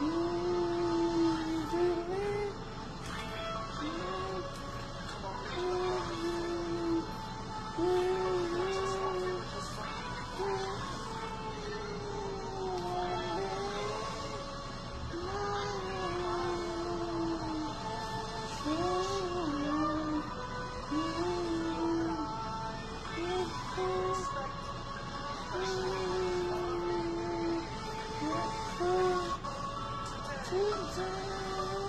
うん。清唱